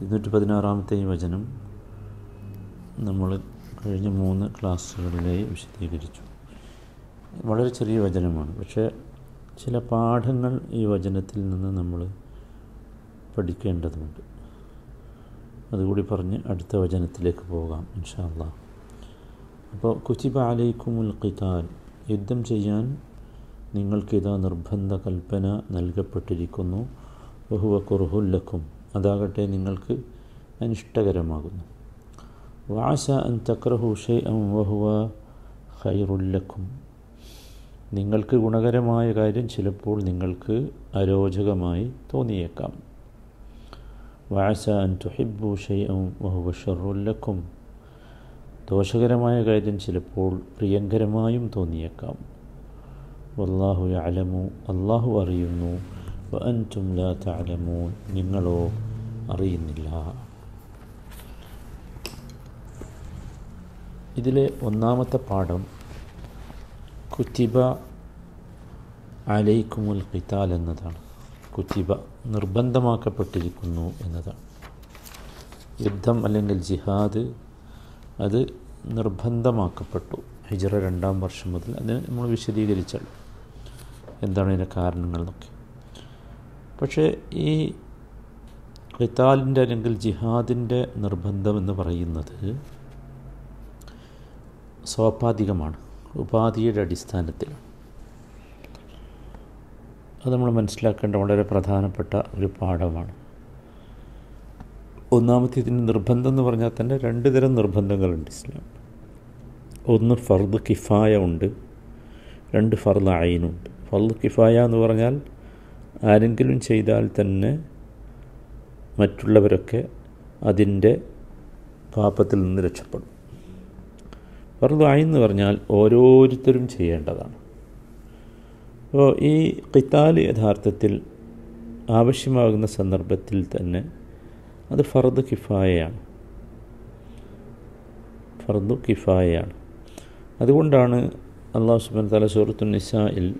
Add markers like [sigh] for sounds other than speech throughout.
ഇരുന്നൂറ്റി പതിനാറാമത്തെ വചനം നമ്മൾ കഴിഞ്ഞ മൂന്ന് ക്ലാസ്സുകളിലായി വിശദീകരിച്ചു. വളരെ ചെറിയ വചനമാണ്. പക്ഷേ ചില പാഠങ്ങൾ ഈ വചനത്തിൽ നിന്ന് നമ്മൾ പഠിക്കേണ്ടതുണ്ട്. അതുകൂടി പറഞ്ഞ് അടുത്ത വചനത്തിലേക്ക് പോകാം ഇൻഷാല്ല അപ്പോൾ കുച്ചിബ അലൈക്കുമുൽ ഖിതാൽ യുദ്ധം ചെയ്യാൻ നിങ്ങൾക്കിതാ നിർബന്ധ കൽപ്പന നൽകപ്പെട്ടിരിക്കുന്നു. ബഹുവ കുറുഹുല്ലക്കും അതാകട്ടെ നിങ്ങൾക്ക് അനിഷ്ടകരമാകുന്നു. വാശ അൻ തക്രഹു ഷെയ് വഹുവ ഖൈറുല്ലക്കും നിങ്ങൾക്ക് ഗുണകരമായ കാര്യം ചിലപ്പോൾ നിങ്ങൾക്ക് അരോചകമായി തോന്നിയേക്കാം. വാശ അൻ തുഹിബു ഷെയ് വഹുവ ഷറുല്ലക്കും ദോഷകരമായ കാര്യം ചിലപ്പോൾ പ്രിയങ്കരമായും തോന്നിയേക്കാം. വല്ലാഹു അലമു അള്ളാഹു അറിയുന്നു. അന്റും ലാ തഅലമൂൻ. നിങ്ങളോ അറിയുന്നില്ല. ഇതിലെ ഒന്നാമത്തെ പാഠം കുത്തിബ അലൈക്കുമുൽ കിതാൽ എന്നതാണ്. കുത്തിബ നിർബന്ധമാക്കപ്പെട്ടിരിക്കുന്നു എന്നതാണ്. യുദ്ധം അല്ലെങ്കിൽ ജിഹാദ് അത് നിർബന്ധമാക്കപ്പെട്ടു. ഹിജറ രണ്ടാം വർഷം മുതൽ. അതിന് നമ്മൾ വിശദീകരിച്ചാൽ എന്താണ് ഇതിന്റെ കാരണങ്ങൾ എന്നൊക്കെ. പക്ഷേ ഈ ഖിത്താലിന്റെ അല്ലെങ്കിൽ ജിഹാദിന്റെ നിർബന്ധം എന്ന് പറയുന്നത് സ്വാഭാവികമാണ് ഉപാധിയുടെ അടിസ്ഥാനത്തിലാണ്. അത് നമ്മൾ മനസ്സിലാക്കേണ്ട വളരെ പ്രധാനപ്പെട്ട ഒരു പാഠമാണ്. ഒന്നാമത്തെ ഇതിന് നിർബന്ധം എന്ന് പറഞ്ഞാൽ തന്നെ രണ്ട് തരം നിർബന്ധങ്ങളുണ്ട് ഇസ്ലാം. ഒന്ന് ഫർദ് കിഫായ ഉണ്ട് രണ്ട് ഫർദ് അയിനുണ്ട്. ഫർദ് കിഫായ എന്ന് പറഞ്ഞാൽ ആരെങ്കിലും ചെയ്താൽ തന്നെ മറ്റുള്ളവരൊക്കെ അതിന്റെ പാപത്തിൽ നിന്ന് രക്ഷപ്പെടും. ഫർദ് അയിൻ എന്ന് പറഞ്ഞാൽ ഓരോരുത്തരും ചെയ്യേണ്ടതാണ്. അപ്പോൾ ഈ കിത്താൽ യഥാർത്ഥത്തിൽ ആവശ്യമാകുന്ന സന്ദർഭത്തിൽ തന്നെ അത് ഫർദ് കിഫായയാണ്. ഫർദു കിഫായയാണ്. അതുകൊണ്ടാണ് അള്ളാഹു സുബാൻ തല സൂറത്തു നിസായിൽ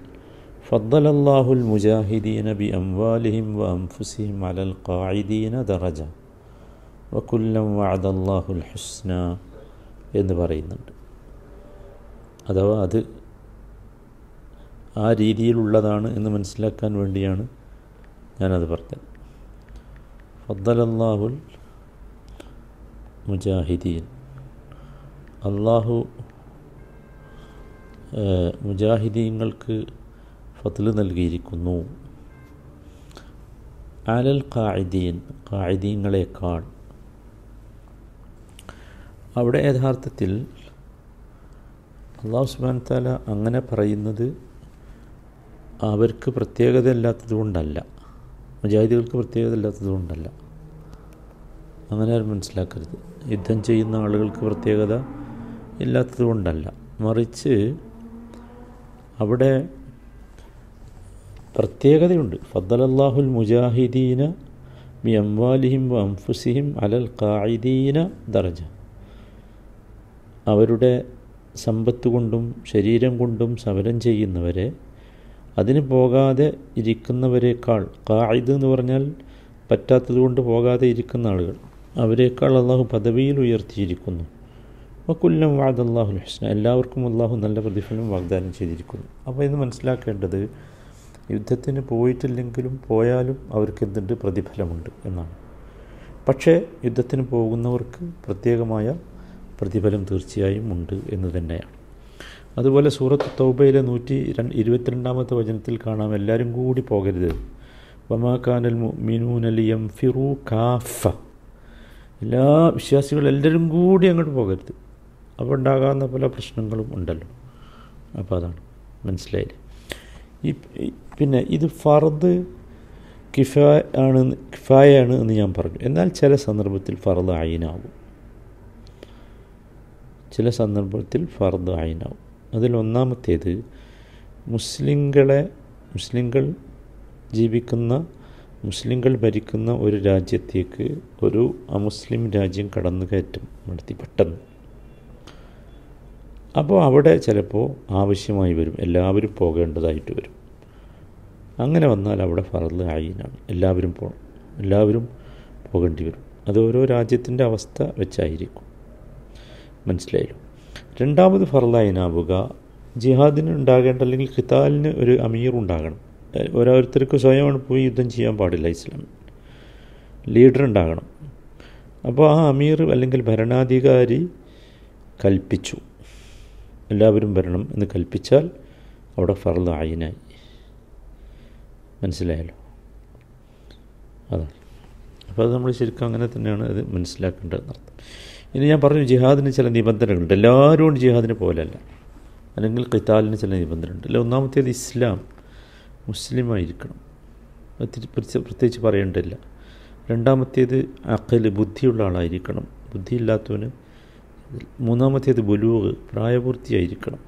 فضل الله المجاهدين بأموالهم وأنفسهم على القاعدين درجة وكلا وعد الله الحسنى എന്ന് പറയുന്നുണ്ട് അഥവാ അത് ആ രീതിയിലുള്ളതാണ് എന്ന് മനസ്സിലാക്കാൻ വേണ്ടിയാണ് ഞാനത് പറഞ്ഞത് ഫദ്ദലല്ലാഹുൽ മുജാഹിദീൻ അള്ളാഹു മുജാഹിദീങ്ങൾക്ക് ഫതിൽ നൽകിയിരിക്കുന്നു. അലൽ ഖായിദീൻ ഖായിദീങ്ങളെക്കാൾ അവിടെ യഥാർത്ഥത്തിൽ അള്ളാഹു സുബാൻ താല അങ്ങനെ പറയുന്നത് അവർക്ക് പ്രത്യേകത ഇല്ലാത്തത് കൊണ്ടല്ല. മുജാഹിദികൾക്ക് പ്രത്യേകത ഇല്ലാത്തത് കൊണ്ടല്ല. അങ്ങനെ ആരും മനസ്സിലാക്കരുത്. യുദ്ധം ചെയ്യുന്ന ആളുകൾക്ക് പ്രത്യേകത ഇല്ലാത്തത് കൊണ്ടല്ല. മറിച്ച് അവിടെ പ്രത്യേകതയുണ്ട്. ഫദ്ദലല്ലാഹുൽ മുജാഹിദീന മി അംവാലിഹിം വ അംഫുസിഹിം അലൽ ഖായിദീന ദർജ. അവരുടെ സമ്പത്ത് കൊണ്ടും ശരീരം കൊണ്ടും സമരം ചെയ്യുന്നവരെ അതിന് പോകാതെ ഇരിക്കുന്നവരെക്കാൾ കായിദ് എന്ന് പറഞ്ഞാൽ പറ്റാത്തത് കൊണ്ട് പോകാതെ ഇരിക്കുന്ന ആളുകൾ അവരെക്കാൾ അള്ളാഹു പദവിയിൽ ഉയർത്തിയിരിക്കുന്നു. വക്കുല്ലം വാദല്ലാഹുൽ ഹുസ്ന എല്ലാവർക്കും അള്ളാഹു നല്ല പ്രതിഫലം വാഗ്ദാനം ചെയ്തിരിക്കുന്നു. അപ്പോൾ ഇത് മനസ്സിലാക്കേണ്ടത് യുദ്ധത്തിന് പോയിട്ടില്ലെങ്കിലും പോയാലും അവർക്ക് എന്തുണ്ട്? പ്രതിഫലമുണ്ട് എന്നാണ്. പക്ഷേ യുദ്ധത്തിന് പോകുന്നവർക്ക് പ്രത്യേകമായ പ്രതിഫലം തീർച്ചയായും ഉണ്ട് എന്ന് തന്നെയാണ്. അതുപോലെ സൂറത്ത് തൗബയിലെ നൂറ്റി രണ്ട് ഇരുപത്തിരണ്ടാമത്തെ വചനത്തിൽ കാണാം എല്ലാവരും കൂടി പോകരുത്. വമാക്കാനൽ മിനൂനലിയം ഫിറു കാഫ. എല്ലാ വിശ്വാസികളും എല്ലാവരും കൂടി അങ്ങോട്ട് പോകരുത്. അപ്പോൾ ഉണ്ടാകാവുന്ന പല പ്രശ്നങ്ങളും ഉണ്ടല്ലോ. അപ്പോൾ അതാണ് മനസ്സിലായില്ലേ ഈ പിന്നെ ഇത് ഫർദ് കിഫായ ആണ് കിഫായാണ് എന്ന് ഞാൻ പറഞ്ഞു. എന്നാൽ ചില സന്ദർഭത്തിൽ ഫർദ് അയിനാവും. ചില സന്ദർഭത്തിൽ ഫർദ് അയിനാവും. അതിൽ ഒന്നാമത്തേത് മുസ്ലിങ്ങളെ മുസ്ലിങ്ങൾ ജീവിക്കുന്ന മുസ്ലിങ്ങൾ ഭരിക്കുന്ന ഒരു രാജ്യത്തേക്ക് ഒരു അമുസ്ലിം രാജ്യം കടന്നുകയറ്റം നടത്തി. പെട്ടെന്ന് അപ്പോൾ അവിടെ ചിലപ്പോൾ ആവശ്യമായി വരും. എല്ലാവരും പോകേണ്ടതായിട്ട് വരും. അങ്ങനെ വന്നാൽ അവിടെ ഫറദ് ആയിനാണ്. എല്ലാവരും പോകണം എല്ലാവരും പോകേണ്ടി വരും. അത് ഓരോ രാജ്യത്തിന്റെ അവസ്ഥ വെച്ചായിരിക്കും. മനസ്സിലായല്ലോ? രണ്ടാമത് ഫറലായിനാവുക ജിഹാദിന് ഉണ്ടാകേണ്ട അല്ലെങ്കിൽ ഖിതാലിന് ഒരു അമീർ ഉണ്ടാകണം. ഓരോരുത്തർക്ക് സ്വയമാണ് പോയി യുദ്ധം ചെയ്യാൻ പാടില്ല ഇസ്ലാം. ലീഡർ ഉണ്ടാകണം. അപ്പോൾ ആ അമീർ അല്ലെങ്കിൽ ഭരണാധികാരി കൽപ്പിച്ചു. എല്ലാവരും വരണം എന്ന് കൽപ്പിച്ചാൽ അവിടെ ഫർദ് ആയിനായി മനസ്സിലായല്ലോ? അതാണ്. അപ്പോൾ അത് നമ്മൾ ശരിക്കും അങ്ങനെ തന്നെയാണ് അത് മനസ്സിലാക്കേണ്ടതെന്ന് അർത്ഥം. ഇനി ഞാൻ പറഞ്ഞു ജിഹാദിന് ചില നിബന്ധനകളുണ്ട്. എല്ലാവരും ജിഹാദിന് പോലല്ല അല്ലെങ്കിൽ ഖിത്താലിന് ചില നിബന്ധനയുണ്ട് അല്ല ഒന്നാമത്തേത് ഇസ്ലാം മുസ്ലിമായിരിക്കണം. പ്രത്യേകിച്ച് പറയേണ്ടതില്ല. രണ്ടാമത്തേത് അക്കൽ ബുദ്ധിയുള്ള ആളായിരിക്കണം. ബുദ്ധിയില്ലാത്തവന് മൂന്നാമത്തേത് ബുലൂഗ് പ്രായപൂർത്തിയായിരിക്കണം.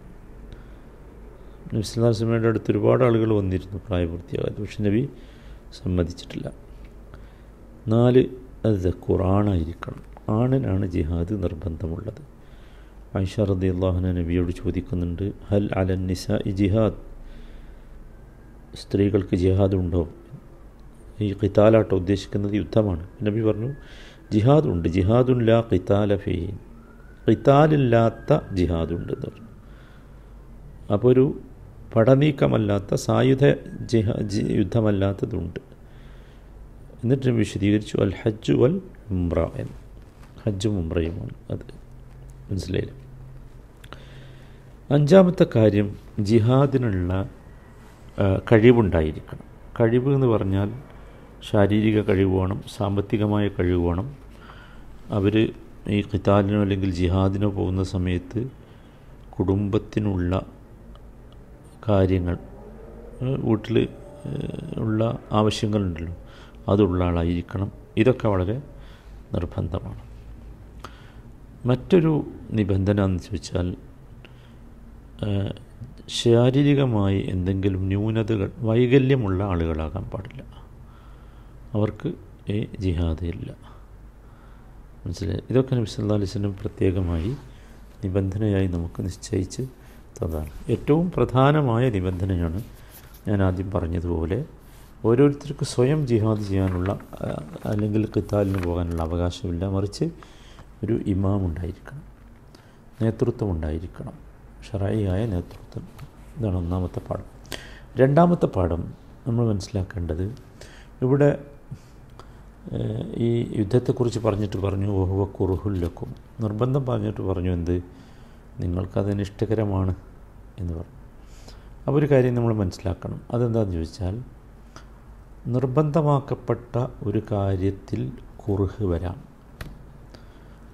നബ്സുല്ലാസ്ലമയുടെ അടുത്ത് ഒരുപാട് ആളുകൾ വന്നിരുന്നു പ്രായപൂർത്തിയാകാതെ പക്ഷെ നബി സമ്മതിച്ചിട്ടില്ല. നാല് അത് ഖുറാനായിരിക്കണം ആണിനാണ് ജിഹാദ് നിർബന്ധമുള്ളത്. ആയിഷ റദ്ദി അള്ളാഹുന നബിയോട് ചോദിക്കുന്നുണ്ട് ഹൽ അലൻ നിസ ഇ ജിഹാദ്? സ്ത്രീകൾക്ക് ജിഹാദ് ഉണ്ടോ? ഈ ഖിത്താലാട്ടോ ഉദ്ദേശിക്കുന്നത് യുദ്ധമാണ്. നബി പറഞ്ഞു ജിഹാദുണ്ട് ലാ ഖിത്താല ഫെയ്ൻ ഖിത്താലില്ലാത്ത ജിഹാദുണ്ട് അപ്പോൾ ഒരു പടനീക്കമല്ലാത്ത സായുധ ജിഹാ യുദ്ധമല്ലാത്തതുണ്ട്. എന്നിട്ട് വിശദീകരിച്ചു അൽ ഹജ്ജു വൽ ഉംറ എന്ന്. ഹജ്ജും ഉംറയുമാണ് അത്. മനസ്സിലായില്ല? അഞ്ചാമത്തെ കാര്യം ജിഹാദിനുള്ള കഴിവുണ്ടായിരിക്കണം. കഴിവ് എന്ന് പറഞ്ഞാൽ ശാരീരിക കഴിവ് വേണം സാമ്പത്തികമായ കഴിവ് വേണം. അവർ ഈ ഖിതാലിനോ അല്ലെങ്കിൽ ജിഹാദിനോ പോകുന്ന സമയത്ത് കുടുംബത്തിനുള്ള കാര്യങ്ങൾ വീട്ടിൽ ഉള്ള ആവശ്യങ്ങളുണ്ടല്ലോ അതുള്ള ആളായിരിക്കണം. ഇതൊക്കെ വളരെ നിർബന്ധമാണ്. മറ്റൊരു നിബന്ധന എന്ന് ചോദിച്ചാൽ ശാരീരികമായി എന്തെങ്കിലും ന്യൂനതകൾ വൈകല്യമുള്ള ആളുകളാകാൻ പാടില്ല. അവർക്ക് ഈ ജിഹാദ് ഇല്ല. മനസ്സിലായി? ഇതൊക്കെ നബി സല്ലാ അലിസ്ലം പ്രത്യേകമായി നിബന്ധനയായി നമുക്ക് നിശ്ചയിച്ച് തന്നതാണ്. ഏറ്റവും പ്രധാനമായ നിബന്ധനയാണ് ഞാൻ ആദ്യം പറഞ്ഞതുപോലെ ഓരോരുത്തർക്ക് സ്വയം ജിഹാദ് ചെയ്യാനുള്ള അല്ലെങ്കിൽ കിത്താലിന് പോകാനുള്ള അവകാശമില്ല. മറിച്ച് ഒരു ഇമാം ഉണ്ടായിരിക്കണം നേതൃത്വം ഉണ്ടായിരിക്കണം. ഷറായിയായ നേതൃത്വം. ഇതാണ് ഒന്നാമത്തെ പാഠം. രണ്ടാമത്തെ പാഠം നമ്മൾ മനസ്സിലാക്കേണ്ടത് ഇവിടെ ഈ യുദ്ധത്തെക്കുറിച്ച് പറഞ്ഞിട്ട് പറഞ്ഞു ഓഹുവ കുറുഹുല്ലക്കും നിർബന്ധം പറഞ്ഞിട്ട് പറഞ്ഞു എന്ത്? നിങ്ങൾക്കതിന് ഇഷ്ടകരമാണ് എന്ന് പറഞ്ഞു. അപ്പോൾ ഒരു കാര്യം നമ്മൾ മനസ്സിലാക്കണം. അതെന്താണെന്ന് ചോദിച്ചാൽ നിർബന്ധമാക്കപ്പെട്ട ഒരു കാര്യത്തിൽ കുറുഹ് വരാം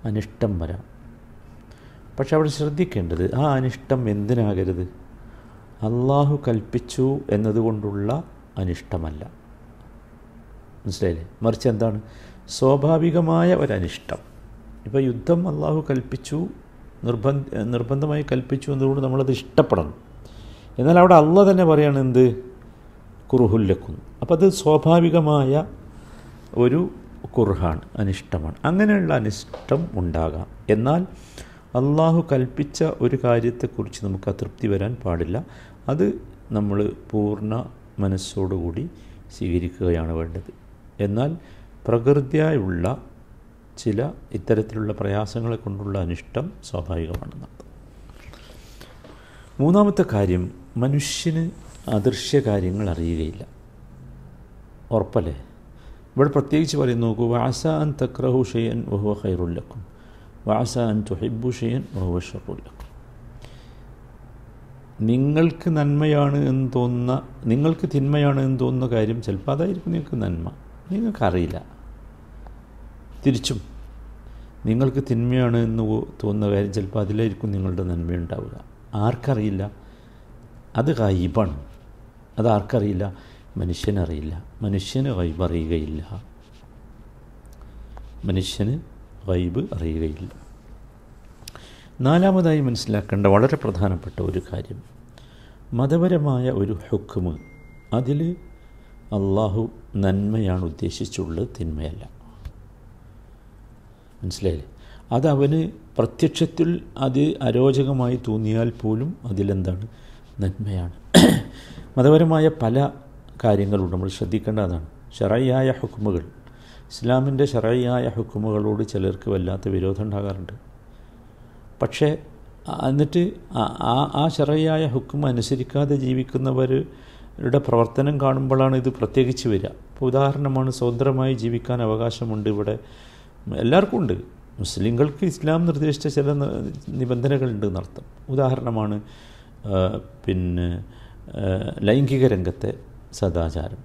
അനിഷ്ടം വരാം. പക്ഷെ അവിടെ ശ്രദ്ധിക്കേണ്ടത് ആ അനിഷ്ടം എന്തിനാകരുത്? അള്ളാഹു കൽപ്പിച്ചു എന്നതുകൊണ്ടുള്ള അനിഷ്ടമല്ല. മനസ്സിലായില്ലേ? മറിച്ച് എന്താണ്? സ്വാഭാവികമായ ഒരനിഷ്ടം. ഇപ്പോൾ യുദ്ധം അള്ളാഹു കൽപ്പിച്ചു നിർബന്ധ നിർബന്ധമായി കൽപ്പിച്ചു എന്നതുകൊണ്ട് നമ്മളത് ഇഷ്ടപ്പെടണം. എന്നാൽ അവിടെ അള്ള തന്നെ പറയാണ് എന്ത്? കുറുഹുല്ലക്കും അപ്പം അത് സ്വാഭാവികമായ ഒരു കുറുഹാണ് അനിഷ്ടമാണ്. അങ്ങനെയുള്ള അനിഷ്ടം ഉണ്ടാകാം. എന്നാൽ അള്ളാഹു കൽപ്പിച്ച ഒരു കാര്യത്തെക്കുറിച്ച് നമുക്ക് അതൃപ്തി വരാൻ പാടില്ല. അത് നമ്മൾ പൂർണ മനസ്സോടുകൂടി സ്വീകരിക്കുകയാണ് വേണ്ടത്. എന്നാൽ പ്രകൃതിയായുള്ള ചില ഇത്തരത്തിലുള്ള പ്രയാസങ്ങളെ കൊണ്ടുള്ള അനിഷ്ടം സ്വാഭാവികമാണെന്ന് മൂന്നാമത്തെ കാര്യം മനുഷ്യന് അദൃശ്യ കാര്യങ്ങൾ അറിയുകയില്ല. ഉറപ്പല്ലേ? ഇവിടെ പ്രത്യേകിച്ച് പറയും നോക്കൂ വാസ അൻ തക്രഹു ഷെയ്യൻ വഹുവ ഖൈറുല്ലക്കും വാസ അൻ തുഹിബു ഷെയ്യൻ വഹുവ ഷറുല്ലക്കും നിങ്ങൾക്ക് നന്മയാണ് എന്ന് തോന്നുന്ന നിങ്ങൾക്ക് തിന്മയാണ് എന്ന് തോന്നുന്ന കാര്യം ചിലപ്പോൾ അതായിരിക്കും നിങ്ങൾക്ക് നന്മ. നിങ്ങൾക്കറിയില്ല. തിരിച്ചും നിങ്ങൾക്ക് തിന്മയാണ് എന്ന് തോന്നുന്ന കാര്യം ചിലപ്പോൾ അതിലായിരിക്കും നിങ്ങളുടെ നന്മയുണ്ടാവുക. ആർക്കറിയില്ല? അത് കൈബാണ് അത് ആർക്കറിയില്ല? മനുഷ്യനറിയില്ല. മനുഷ്യന് ഗൈബ് അറിയുകയില്ല. മനുഷ്യന് ഗൈബ് അറിയുകയില്ല. നാലാമതായി മനസ്സിലാക്കേണ്ട വളരെ പ്രധാനപ്പെട്ട ഒരു കാര്യം. മതപരമായ ഒരു ഹുക്കുമ് അതിൽ അള്ളാഹു നന്മയാണ് ഉദ്ദേശിച്ചുള്ളത് തിന്മയല്ല. മനസ്സിലായില്ലേ? അത് അവന് പ്രത്യക്ഷത്തിൽ അത് അരോചകമായി തോന്നിയാൽ പോലും അതിലെന്താണ്? നന്മയാണ്. [clears throat] മതപരമായ പല കാര്യങ്ങളും നമ്മൾ ശ്രദ്ധിക്കേണ്ടതാണ്. അതാണ് ഷറയായ ഹുക്കുമുകൾ ഇസ്ലാമിന്റെ ഷറയായ ഹുക്കുമുകളോട് ചിലർക്ക് വല്ലാത്ത വിരോധം ഉണ്ടാകാറുണ്ട്. പക്ഷേ എന്നിട്ട് ആ ആ ഷറയായ ഹുക്കും അനുസരിക്കാതെ ജീവിക്കുന്നവരുടെ പ്രവർത്തനം കാണുമ്പോഴാണ് ഇത് പ്രത്യേകിച്ച് വരിക. ഇപ്പോൾ ഉദാഹരണമാണ് സ്വതന്ത്രമായി ജീവിക്കാൻ അവകാശമുണ്ട് ഇവിടെ. എല്ലാവർക്കും ഉണ്ട്. മുസ്ലിങ്ങൾക്ക് ഇസ്ലാം നിർദ്ദേശിച്ച ചില നിബന്ധനകളുണ്ട് എന്നർത്ഥം. ഉദാഹരണമാണ് പിന്നെ ലൈംഗിക രംഗത്തെ സദാചാരം.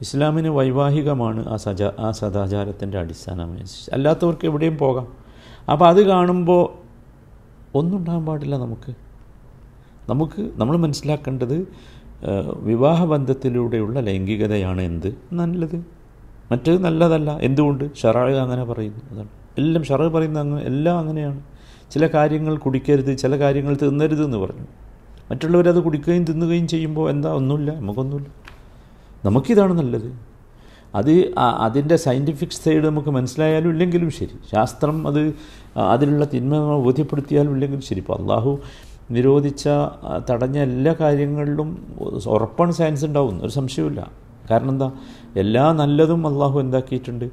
ഇസ്ലാമിന് വൈവാഹികമാണ് ആ സജ ആ സദാചാരത്തിന്റെ അടിസ്ഥാനം. അല്ലാത്തവർക്ക് എവിടെയും പോകാം. അപ്പോൾ അത് കാണുമ്പോൾ ഒന്നും ഉണ്ടാകാൻ പാടില്ല നമുക്ക്. നമുക്ക് നമ്മൾ മനസ്സിലാക്കേണ്ടത് വിവാഹബന്ധത്തിലൂടെയുള്ള ലൈംഗികതയാണ് എന്ത്? നല്ലത്. മറ്റേത് നല്ലതല്ല. എന്തുകൊണ്ട്? ഷറാഴ് അങ്ങനെ പറയുന്നു. അതാണ്. എല്ലാം ഷറാഴ് പറയുന്ന അങ്ങനെ എല്ലാം അങ്ങനെയാണ്. ചില കാര്യങ്ങൾ കുടിക്കരുത് ചില കാര്യങ്ങൾ തിന്നരുത് എന്ന് പറഞ്ഞു. മറ്റുള്ളവരത് കുടിക്കുകയും തിന്നുകയും ചെയ്യുമ്പോൾ എന്താ? ഒന്നുമില്ല. നമുക്കൊന്നുമില്ല. നമുക്കിതാണ് നല്ലത്. അത് അതിന്റെ സയന്റിഫിക് സൈഡ് നമുക്ക് മനസ്സിലായാലും ഇല്ലെങ്കിലും ശരി. ശാസ്ത്രം അത് അതിലുള്ള തിന്മ ബോധ്യപ്പെടുത്തിയാലും ഇല്ലെങ്കിലും ശരി. ഇപ്പോൾ അള്ളാഹു നിരോധിച്ച തടഞ്ഞ എല്ലാ കാര്യങ്ങളിലും ഉറപ്പാണ് സയൻസ് ഉണ്ടാവും ഒരു സംശയമില്ല കാരണം എന്താ? എല്ലാ നല്ലതും അള്ളാഹു എന്താക്കിയിട്ടുണ്ട്?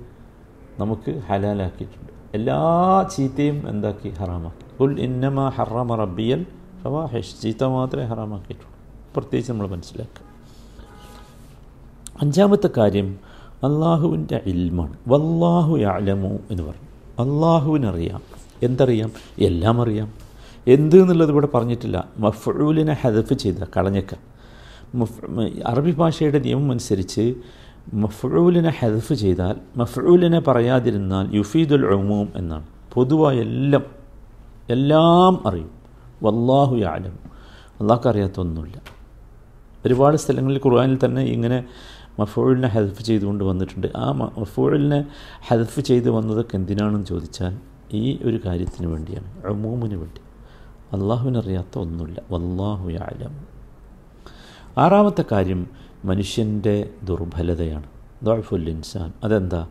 നമുക്ക് ഹലാലാക്കിയിട്ടുണ്ട്. എല്ലാ ചീത്തയും എന്താക്കി? ഹറാമാക്കി. ഉൽ ഇന്നമ ഹറാമ റബ്ബിയൽ ഫവാഹിഷ്. ചീത്ത മാത്രമേ ഹറാമാക്കിയിട്ടുള്ളൂ. പ്രത്യേകിച്ച് നമ്മൾ മനസ്സിലാക്കുക. അഞ്ചാമത്തെ കാര്യം അള്ളാഹുവിന്റെ ഇൽമാണ്. വല്ലാഹു അലമു എന്ന് പറഞ്ഞു അള്ളാഹുവിനറിയാം. എന്തറിയാം? എല്ലാം അറിയാം. എന്ത് എന്നുള്ളത് ഇവിടെ പറഞ്ഞിട്ടില്ല. മഫ്ഊലിനെ ഹദഫ് ചെയ്ത കളഞ്ഞക്ക. അറബി ഭാഷയുടെ നിയമം അനുസരിച്ച് മഫ്ഊലിനെ ഹദഫ് ചെയ്താൽ മഫ്ഊലിനെ പറയാതിരുന്നാൽ യുഫീദുൽ ഉമൂം എന്നാണ്. പൊതുവായ എല്ലാം എല്ലാം അറിയും. വല്ലാഹു ആലം അള്ളാഹ്ക്ക് അറിയാത്തൊന്നുമില്ല. ഒരുപാട് സ്ഥലങ്ങളിൽ ഖുർആാനിൽ തന്നെ ഇങ്ങനെ മഫൂളിനെ ഹെൽഫ് ചെയ്തുകൊണ്ട് വന്നിട്ടുണ്ട്. ആ മഫൂളിനെ ഹെൽഫ് ചെയ്ത് വന്നതൊക്കെ എന്തിനാണെന്ന് ചോദിച്ചാൽ ഈ ഒരു കാര്യത്തിന് വേണ്ടിയാണ് അമൂമിന് വേണ്ടി. അള്ളാഹുവിനറിയാത്ത ഒന്നുമില്ല. വല്ലാഹു യാലം. ആറാമത്തെ കാര്യം മനുഷ്യന്റെ ദുർബലതയാണ്. ദോഫുൽ ഇൻസാൻ. അതെന്താ?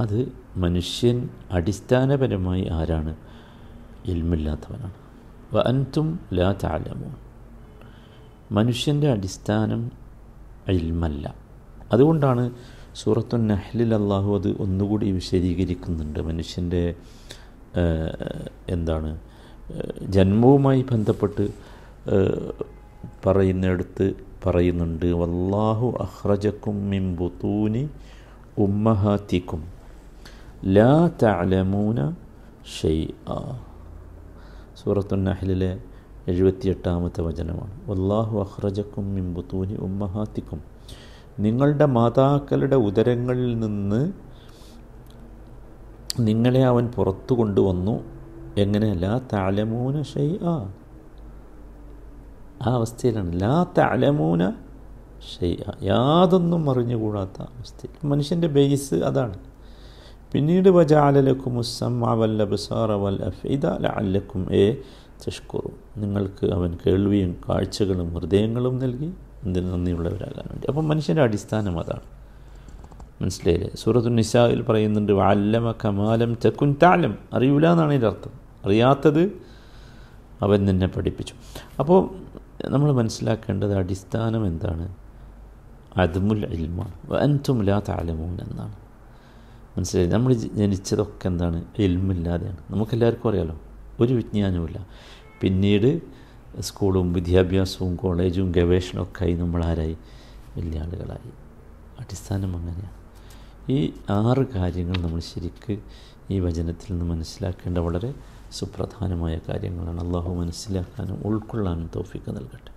അത് മനുഷ്യൻ അടിസ്ഥാനപരമായി ആരാണ്? ഇൽമില്ലാത്തവനാണ്. വ അൻതും ലാ താലമോ മനുഷ്യന്റെ അടിസ്ഥാനം ഇൽമല്ല. അതുകൊണ്ടാണ് സൂറത്തു നഹ്ലിൽ അള്ളാഹു അത് ഒന്നുകൂടി വിശദീകരിക്കുന്നുണ്ട്. മനുഷ്യന്റെ എന്താണ്? ജന്മവുമായി ബന്ധപ്പെട്ട് പറയുന്നിടത്ത് പറയുന്നുണ്ട് വല്ലാഹു അഹ്റജക്കും മിൻ ബുത്തൂനി ഉമ്മഹാത്തിക്കും ലാ തഅലമൂന ഷെയ് ആ നഹ്ലിലെ എഴുപത്തിയെട്ടാമത്തെ വചനമാണ് വല്ലാഹു അഹ്റജക്കും മിൻ ബുത്തൂനി ഉമ്മഹാത്തിക്കും. നിങ്ങളുടെ മാതാക്കളുടെ ഉദരങ്ങളിൽ നിന്ന് നിങ്ങളെ അവൻ പുറത്തു കൊണ്ടുവന്നു. എങ്ങനെയല്ല? താലമൂന ഷെയ് ആ ആ അവസ്ഥയിലാണ്. ലാ താലമൂന ആ യാതൊന്നും അറിഞ്ഞുകൂടാത്ത അവസ്ഥയിൽ. മനുഷ്യന്റെ ബേസ് അതാണ്. പിന്നീട് വജാലലക്കും ഉസ്സം അവൽ അബ്സാറ വൽ അഫിദ ലഅല്ലക്കും എ തഷ്കുറു. നിങ്ങൾക്ക് അവൻ കേൾവിയും കാഴ്ചകളും ഹൃദയങ്ങളും നൽകി. എന്തിനു നന്ദിയുള്ളവരാകാൻ വേണ്ടി. അപ്പം മനുഷ്യന്റെ അടിസ്ഥാനം അതാണ്. മനസ്സിലായില്ലേ? സൂറത്തു നിസായിൽ പറയുന്നുണ്ട് വാല്ലമ കമാലം തെക്കുൻ താലം അറിയൂല എന്നാണ് ഇതിന്റെ അർത്ഥം. അറിയാത്തത് അവൻ നിന്നെ പഠിപ്പിച്ചു. അപ്പോൾ നമ്മൾ മനസ്സിലാക്കേണ്ടത് അടിസ്ഥാനം എന്താണ്? അതുമുൽ ഇൽമാണ്. അൻതുമില്ലാ താലമൂൻ എന്നാണ്. മനസ്സിലായി നമ്മൾ ജനിച്ചതൊക്കെ എന്താണ്? ഇൽമില്ലാതെയാണ്. നമുക്കെല്ലാവർക്കും അറിയാലോ? ഒരു വിജ്ഞാനവുമില്ല. പിന്നീട് സ്കൂളും വിദ്യാഭ്യാസവും കോളേജും ഗവേഷണമൊക്കെ ആയി നമ്മളാരായി? വലിയ ആളുകളായി. അടിസ്ഥാനം അങ്ങനെയാണ്. ഈ ആറ് കാര്യങ്ങൾ നമ്മൾ ശരിക്ക് ഈ വചനത്തിൽ നിന്ന് മനസ്സിലാക്കേണ്ട വളരെ സുപ്രധാനമായ കാര്യങ്ങളാണ്. അള്ളാഹു മനസ്സിലാക്കാനും ഉൾക്കൊള്ളാനും തോഫിക്ക് നൽകട്ടെ.